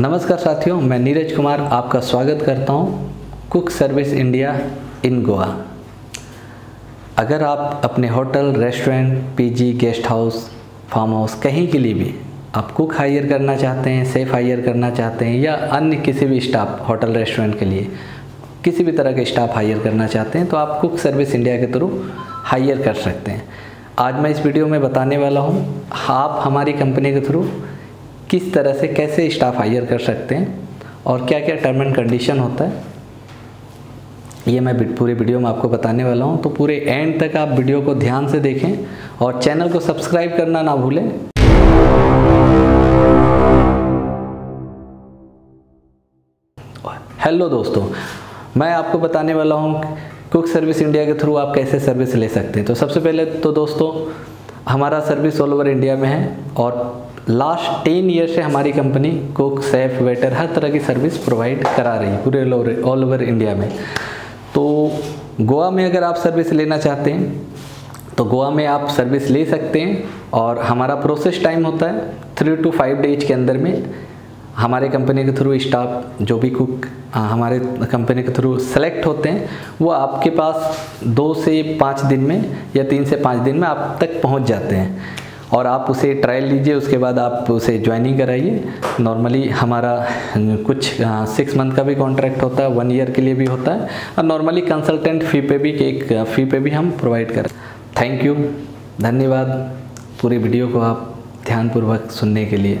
नमस्कार साथियों, मैं नीरज कुमार आपका स्वागत करता हूँ cook service India in Goa. अगर आप अपने hotel, restaurant, PG, guest house, farm house कहीं के लिए भी आप कुक हायर करना चाहते हैं, सेफ़ हायर करना चाहते हैं या अन्य किसी भी स्टाफ, होटल, रेस्टोरेंट के लिए किसी भी तरह के स्टाफ हायर करना चाहते हैं तो आप कुक सर्विस इंडिया के थ्रू हायर कर सकते हैं। आज मैं इस वीडियो में बताने वाला हूँ, आप हमारी कंपनी के थ्रू किस तरह से कैसे स्टाफ हायर कर सकते हैं और क्या क्या टर्म एंड कंडीशन होता है? ये मैं पूरे वीडियो में आपको बताने वाला हूँ। तो पूरे एंड तक आप वीडियो को ध्यान से देखें और चैनल को सब्सक्राइब करना ना भूलें। हेलो दोस्तों, मैं आपको बताने वाला हूँ कुक सर्विस इंडिया के थ्रू आप कैसे सर्विस ले सकते हैं। तो सबसे पहले तो दोस्तों, हमारा सर्विस ऑल ओवर इंडिया में है और लास्ट टेन ईयर से हमारी कंपनी कुक सेफ़ वेटर हर तरह की सर्विस प्रोवाइड करा रही है, पूरे ऑल ओवर इंडिया में। तो गोवा में अगर आप सर्विस लेना चाहते हैं तो गोवा में आप सर्विस ले सकते हैं और हमारा प्रोसेस टाइम होता है थ्री टू फाइव डेज़ के अंदर में हमारे कंपनी के थ्रू स्टाफ जो भी कुक हमारे कंपनी के थ्रू सेलेक्ट होते हैं, वो आपके पास दो से पाँच दिन में या तीन से पाँच दिन में आप तक पहुँच जाते हैं। और आप उसे ट्रायल लीजिए, उसके बाद आप उसे ज्वाइनिंग कराइए। नॉर्मली हमारा कुछ सिक्स मंथ का भी कॉन्ट्रैक्ट होता है वन ईयर के लिए भी होता है। और नॉर्मली कंसल्टेंट फ़ी पे भी एक फ़ी पे भी हम प्रोवाइड करें थैंक यू धन्यवाद। पूरी वीडियो को आप ध्यानपूर्वक सुनने के लिए।